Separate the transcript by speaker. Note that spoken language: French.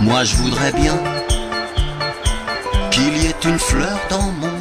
Speaker 1: Moi je voudrais bien qu'il y ait une fleur dans mon jardin.